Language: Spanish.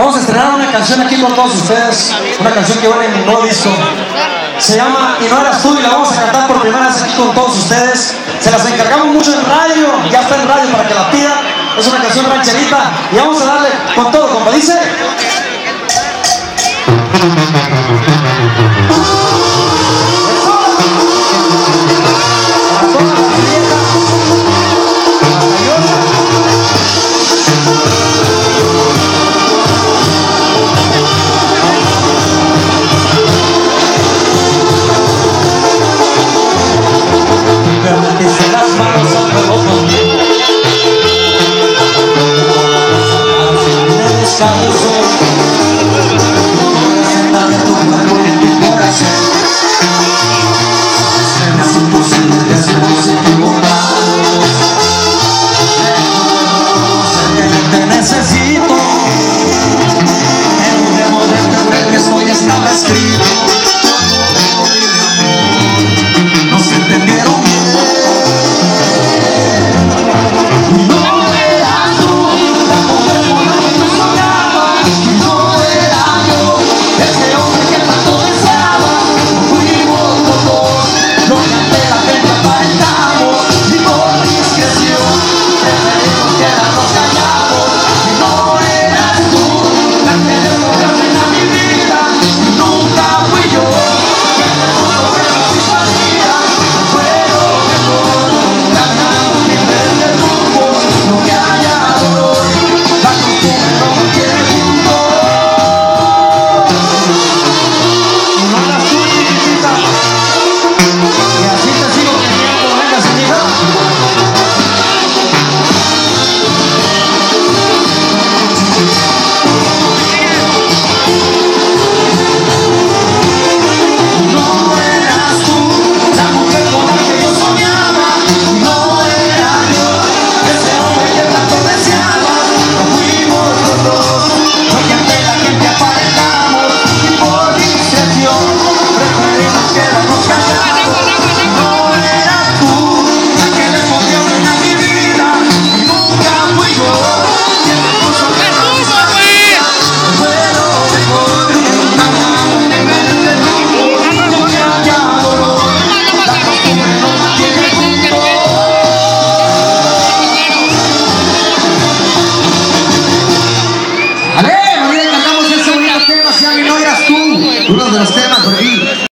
Vamos a estrenar una canción aquí con todos ustedes, una canción que viene en nuevo disco. Se llama Y no eras tú y la vamos a cantar por primera vez aquí con todos ustedes. Se las encargamos mucho en radio, ya está en radio para que la pidan. Es una canción rancherita y vamos a darle con todo, como dice. uno de los temas, porque